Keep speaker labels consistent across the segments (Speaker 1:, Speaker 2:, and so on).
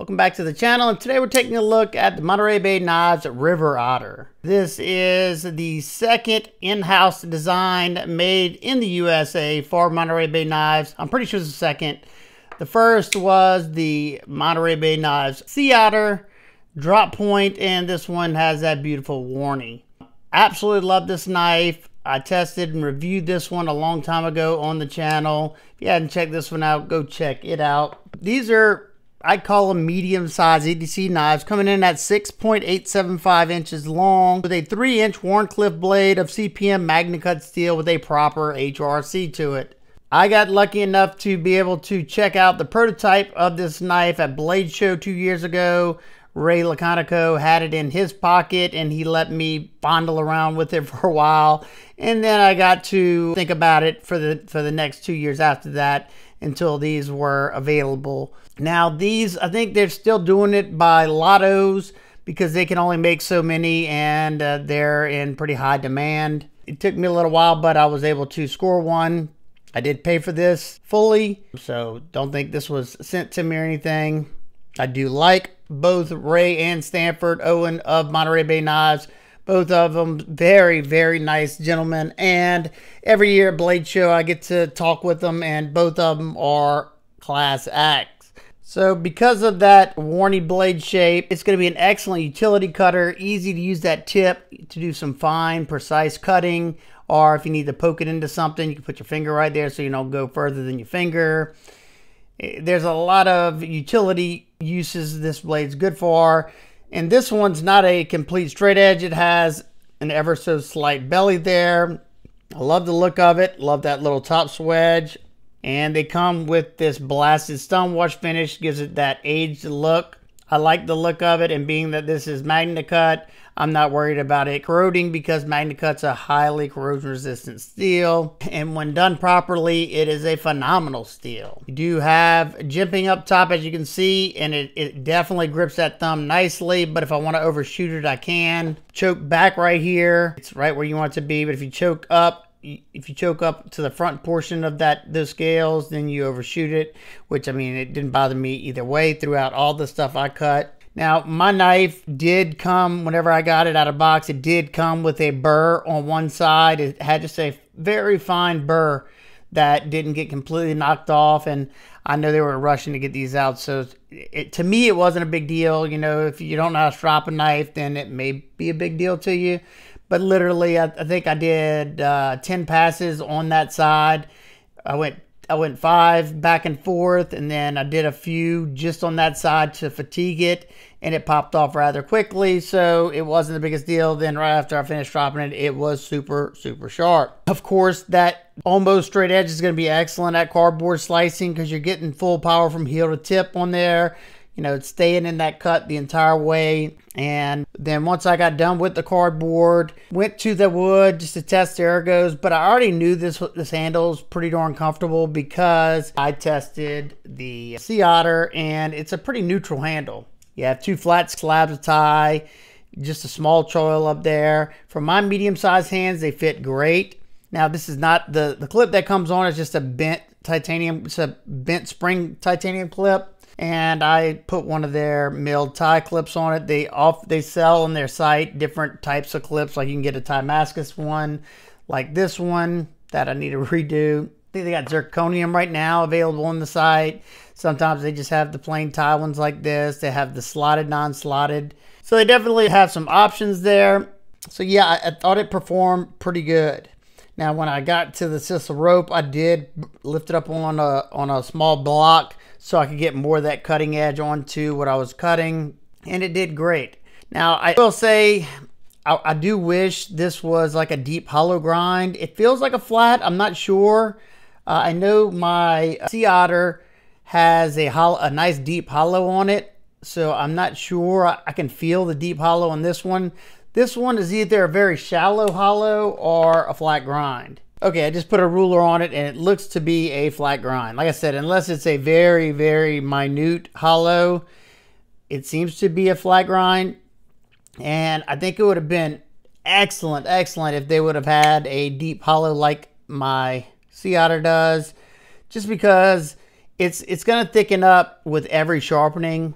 Speaker 1: Welcome back to the channel and today we're taking a look at the Monterey Bay Knives River Otter. This is the second in-house design made in the USA for Monterey Bay Knives. I'm pretty sure it's the second. The first was the Monterey Bay Knives Sea Otter drop point and this one has that beautiful warning. Absolutely love this knife. I tested and reviewed this one a long time ago on the channel. If you hadn't checked this one out, go check it out. These are I call them medium sized EDC knives coming in at 6.875 inches long with a 3 inch Wharncliffe blade of CPM MagnaCut steel with a proper HRC to it. I got lucky enough to be able to check out the prototype of this knife at Blade Show two years ago. Ray Laconico had it in his pocket and he let me fondle around with it for a while. And then I got to think about it for the for the next two years after that until these were available. Now, these, I think they're still doing it by lottos because they can only make so many and uh, they're in pretty high demand. It took me a little while, but I was able to score one. I did pay for this fully, so don't think this was sent to me or anything. I do like both Ray and Stanford Owen of Monterey Bay Knives. Both of them very, very nice gentlemen. And every year at Blade Show, I get to talk with them, and both of them are class acts. So because of that warny blade shape, it's going to be an excellent utility cutter. Easy to use that tip to do some fine, precise cutting. Or if you need to poke it into something, you can put your finger right there so you don't go further than your finger. Eh, there's a lot of utility uses this blade's good for. And this one's not a complete straight edge. It has an ever so slight belly there. I love the look of it. Love that little top swedge. And they come with this blasted stone wash finish. Gives it that aged look. I like the look of it. And being that this is MagnaCut, I'm not worried about it corroding because MagnaCut's a highly corrosion resistant steel. And when done properly, it is a phenomenal steel. You do have jimping up top as you can see and it, it definitely grips that thumb nicely. But if I want to overshoot it, I can. Choke back right here. It's right where you want it to be. But if you choke up, if you choke up to the front portion of that those scales then you overshoot it which i mean it didn't bother me either way throughout all the stuff i cut now, my knife did come, whenever I got it out of box, it did come with a burr on one side. It had just a very fine burr that didn't get completely knocked off. And I know they were rushing to get these out. So it, to me, it wasn't a big deal. You know, if you don't know how to strop a knife, then it may be a big deal to you. But literally, I, I think I did uh, 10 passes on that side. I went I went five back and forth, and then I did a few just on that side to fatigue it, and it popped off rather quickly, so it wasn't the biggest deal. Then right after I finished stropping it, it was super, super sharp. Of course, that almost straight edge is going to be excellent at cardboard slicing because you're getting full power from heel to tip on there you know, staying in that cut the entire way. And then once I got done with the cardboard, went to the wood just to test the ergos. But I already knew this this handle is pretty darn comfortable because I tested the Sea Otter and it's a pretty neutral handle. You have two flat slabs of tie, just a small choil up there. For my medium-sized hands, they fit great. Now this is not the the clip that comes on it's just a bent titanium, it's a bent spring titanium clip and I put one of their milled tie clips on it. They off they sell on their site different types of clips. Like you can get a Timascus one, like this one that I need to redo. I think they got zirconium right now available on the site. Sometimes they just have the plain tie ones like this. They have the slotted, non-slotted. So they definitely have some options there. So yeah, I, I thought it performed pretty good. Now, when I got to the sisal rope, I did lift it up on a on a small block so I could get more of that cutting edge onto what I was cutting, and it did great. Now, I will say, I, I do wish this was like a deep hollow grind. It feels like a flat, I'm not sure. Uh, I know my Sea Otter has a, hollow, a nice deep hollow on it, so I'm not sure I, I can feel the deep hollow on this one. This one is either a very shallow hollow or a flat grind. Okay, I just put a ruler on it and it looks to be a flat grind. Like I said, unless it's a very, very minute hollow, it seems to be a flat grind. And I think it would have been excellent, excellent if they would have had a deep hollow like my Sea Otter does. Just because it's it's going to thicken up with every sharpening.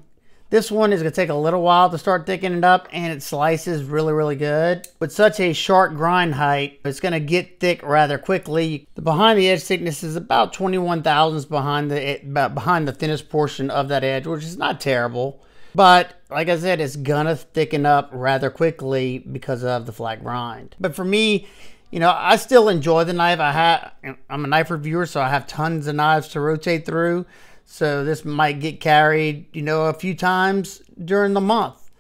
Speaker 1: This one is going to take a little while to start thickening up and it slices really, really good. With such a sharp grind height, it's going to get thick rather quickly. The behind the edge thickness is about 21 thousandths behind the, behind the thinnest portion of that edge, which is not terrible. But like I said, it's gonna thicken up rather quickly because of the flat grind. But for me, you know, I still enjoy the knife. I have, I'm a knife reviewer, so I have tons of knives to rotate through. So this might get carried, you know, a few times during the month.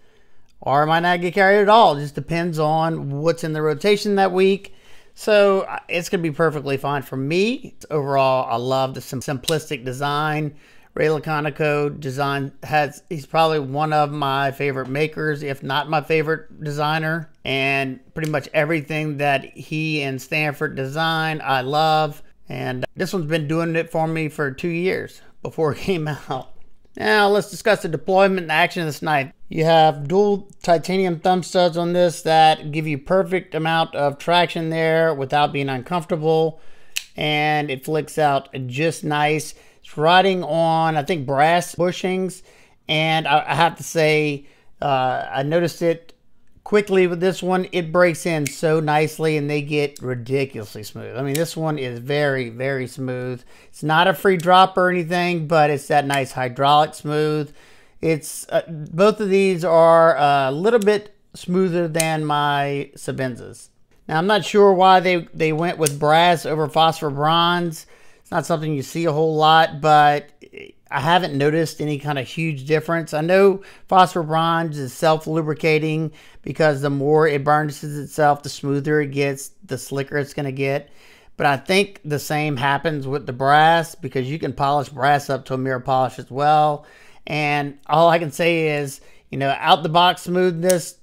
Speaker 1: Or it might not get carried at all. It just depends on what's in the rotation that week. So uh, it's going to be perfectly fine for me. Overall, I love the simplistic design. Ray Laconico design has he's probably one of my favorite makers, if not my favorite designer. And pretty much everything that he and Stanford design, I love. And this one's been doing it for me for two years before it came out. Now let's discuss the deployment and action of this knife. You have dual titanium thumb studs on this that give you perfect amount of traction there without being uncomfortable. And it flicks out just nice. It's riding on, I think, brass bushings. And I, have to say, uh, I noticed it quickly with this one it breaks in so nicely and they get ridiculously smooth. I mean this one is very very smooth. It's not a free drop or anything but it's that nice hydraulic smooth. It's uh, both of these are a little bit smoother than my Sebenzas. Now i'm not sure why they they went with brass over phosphor bronze. It's not something you see a whole lot but I haven't noticed any kind of huge difference. I know phosphor bronze is self-lubricating because the more it burnishes itself, the smoother it gets, the slicker it's going to get. But I think the same happens with the brass because you can polish brass up to a mirror polish as well. And all I can say is, you know, out the box smoothness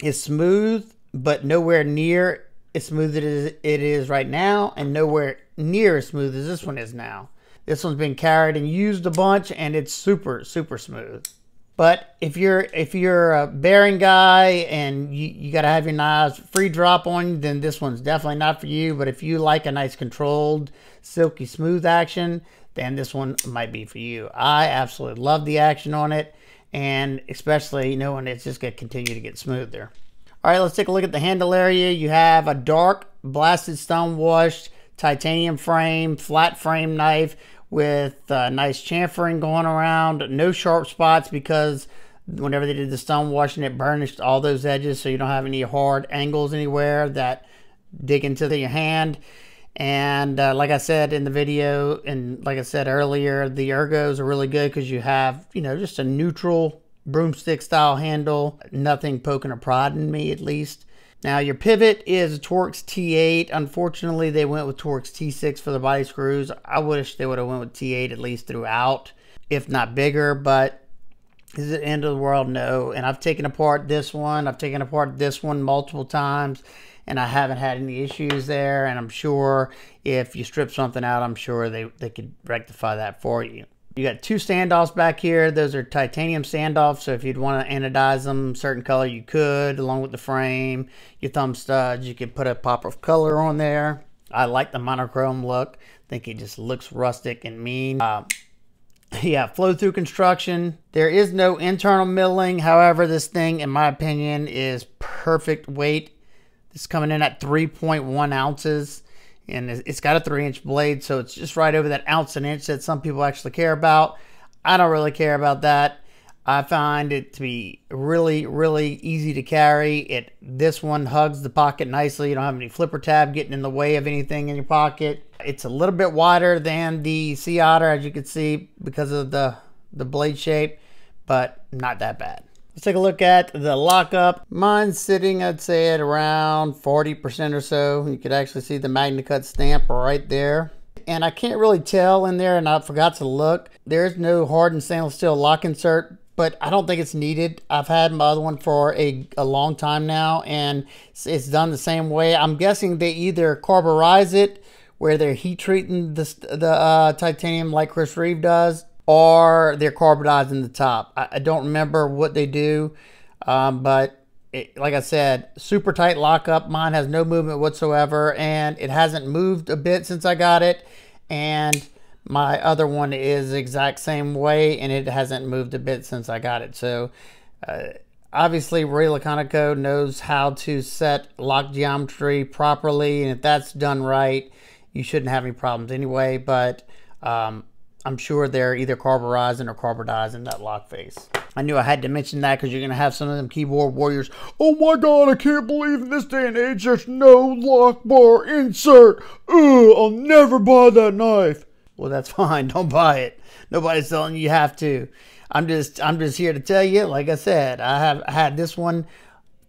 Speaker 1: is smooth, but nowhere near as smooth as it is right now, and nowhere near as smooth as this one is now. This one's been carried and used a bunch and it's super, super smooth. But if you're if you're a bearing guy and you, you got to have your knives free drop on you, then this one's definitely not for you. But if you like a nice controlled, silky smooth action, then this one might be for you. I absolutely love the action on it, and especially you knowing it's just going to continue to get smoother. All right, let's take a look at the handle area. You have a dark blasted stone washed titanium frame, flat frame knife with uh, nice chamfering going around, no sharp spots because whenever they did the stone washing, it burnished all those edges so you don't have any hard angles anywhere that dig into the, your hand. And uh, like I said in the video, and like I said earlier, the ergos are really good because you have, you know, just a neutral broomstick style handle, nothing poking or prodding me at least. Now your pivot is a Torx T8. Unfortunately, they went with Torx T6 for the body screws. I wish they would have went with T8 at least throughout, if not bigger, but is it end of the world? No. And I've taken apart this one. I've taken apart this one multiple times and I haven't had any issues there. And I'm sure if you strip something out, I'm sure they, they could rectify that for you. You got two standoffs back here. Those are titanium standoffs, so if you'd want to anodize them certain color, you could, along with the frame. Your thumb studs, you could put a pop of color on there. I like the monochrome look. I think it just looks rustic and mean. Uh, yeah, flow-through construction. There is no internal milling. However, this thing, in my opinion, is perfect weight. It's coming in at 3.1 ounces and it's got a three inch blade so it's just right over that ounce and inch that some people actually care about. I don't really care about that. I find it to be really really easy to carry. It this one hugs the pocket nicely. You don't have any flipper tab getting in the way of anything in your pocket. It's a little bit wider than the sea otter as you can see because of the the blade shape but not that bad Let's take a look at the lockup. Mine's sitting, I'd say, at around 40% or so. You could actually see the MagnaCut stamp right there. And I can't really tell in there, and I forgot to look. There's no hardened stainless steel lock insert, but I don't think it's needed. I've had my other one for a, a long time now, and it's done the same way. I'm guessing they either carburize it, where they're heat treating the, the uh, titanium like Chris Reeve does, or they're carbonizing the top. I, I don't remember what they do, um, but it, like I said, super tight lockup. Mine has no movement whatsoever, and it hasn't moved a bit since I got it. And My other one is exact same way, and it hasn't moved a bit since I got it. So, uh, obviously, Ray Laconico knows how to set lock geometry properly, and if that's done right, you shouldn't have any problems anyway. But um, I'm sure they're either carburizing or carbonizing that lock face. I knew I had to mention that because you're going to have some of them keyboard warriors. Oh my god, I can't believe in this day and age there's no lock bar insert. Ugh, I'll never buy that knife. Well, that's fine. Don't buy it. Nobody's telling you you have to. I'm just I'm just here to tell you, like I said, I have had this one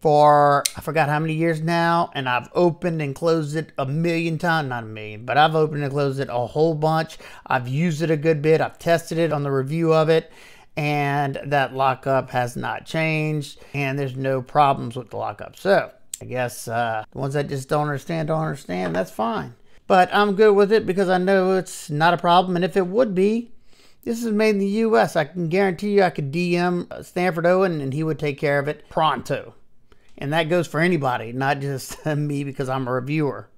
Speaker 1: for I forgot how many years now, and I've opened and closed it a million times, not a million, but I've opened and closed it a whole bunch. I've used it a good bit. I've tested it on the review of it, and that lockup has not changed, and there's no problems with the lockup. So I guess uh, the ones that just don't understand don't understand. That's fine. But I'm good with it because I know it's not a problem, and if it would be, this is made in the U.S. I can guarantee you I could DM Stanford Owen and he would take care of it pronto. And that goes for anybody, not just me because I'm a reviewer.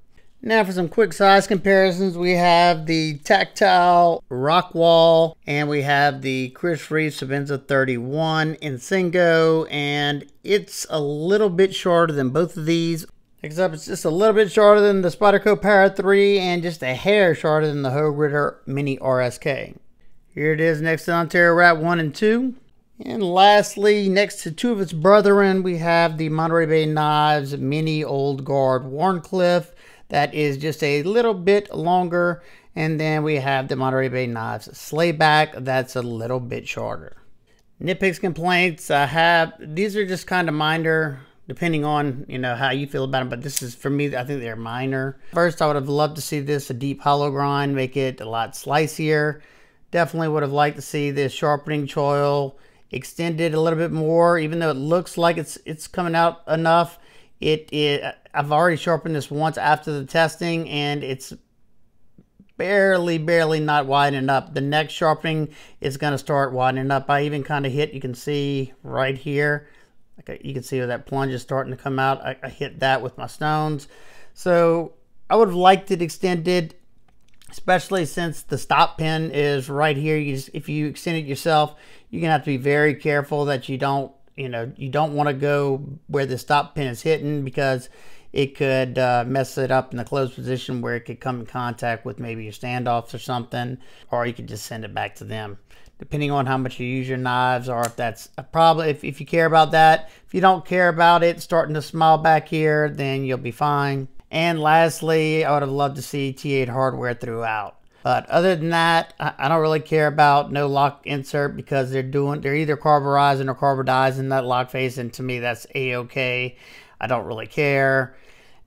Speaker 1: Now for some quick size comparisons, we have the Tactile Rockwall and we have the Chris Reeve Sebenza 31 in Insingo and it's a little bit shorter than both of these except it's just a little bit shorter than the Spyderco Para 3 and just a hair shorter than the Hogue Mini RSK. Here it is next to Ontario Rat 1 and 2. And lastly, next to two of its brethren, we have the Monterey Bay Knives Mini Old Guard Wharncliffe. That is just a little bit longer. And then we have the Monterey Bay Knives Slayback. That's a little bit shorter. Nitpicks, complaints, I have, these are just kind of minor, depending on, you know, how you feel about them. But this is, for me, I think they're minor. First, I would have loved to see this, a deep hollow grind, make it a lot slicier. Definitely would have liked to see this sharpening choil extended a little bit more, even though it looks like it's it's coming out enough. It, it I've already sharpened this once after the testing, and it's barely, barely not widening up. The next sharpening is going to start widening up. I even kind of hit, you can see right here, like you can see where that plunge is starting to come out. I, I hit that with my stones. So I would have liked it extended especially since the stop pin is right here. You just, if you extend it yourself, you're gonna have to be very careful that you don't, you know, you don't want to go where the stop pin is hitting because it could uh, mess it up in the closed position where it could come in contact with maybe your standoffs or something, or you could just send it back to them. Depending on how much you use your knives, or if that's a problem, if, if you care about that. If you don't care about it starting to smile back here, then you'll be fine. And lastly, I would have loved to see T8 hardware throughout. But other than that, I don't really care about no lock insert because they're doing they're either carburizing or carbonizing that lock face, and to me that's a okay. I don't really care.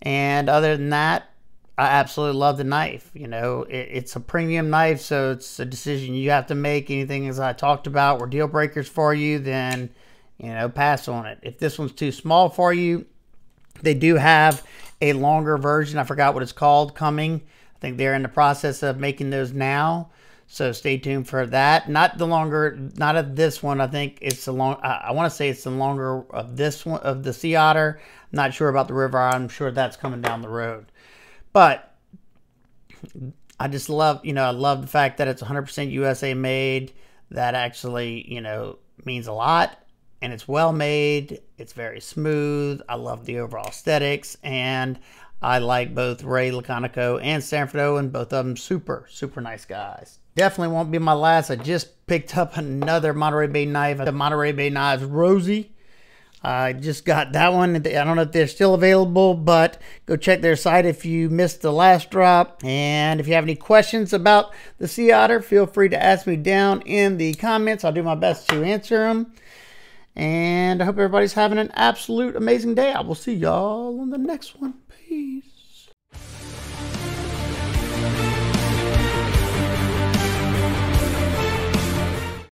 Speaker 1: And other than that, I absolutely love the knife. You know, it, it's a premium knife, so it's a decision you have to make. Anything as I talked about were deal breakers for you, then you know pass on it. If this one's too small for you, they do have a longer version. I forgot what it's called coming. Think they're in the process of making those now. So stay tuned for that. Not the longer, not of this one. I think it's the long. I, I want to say it's the longer of this one of the Sea Otter. I'm not sure about the River. I'm sure that's coming down the road. But I just love, you know, I love the fact that it's 100% USA made. That actually, you know, means a lot and it's well made. It's very smooth. I love the overall aesthetics, and I like both Ray Laconico and Stanford Owen. Both of them super, super nice guys. Definitely won't be my last. I just picked up another Monterey Bay knife, the Monterey Bay Knives Rosie. I just got that one. I don't know if they're still available, but go check their site if you missed the last drop. And if you have any questions about the Sea Otter, feel free to ask me down in the comments. I'll do my best to answer them. And I hope everybody's having an absolute amazing day. I will see y'all on the next one please.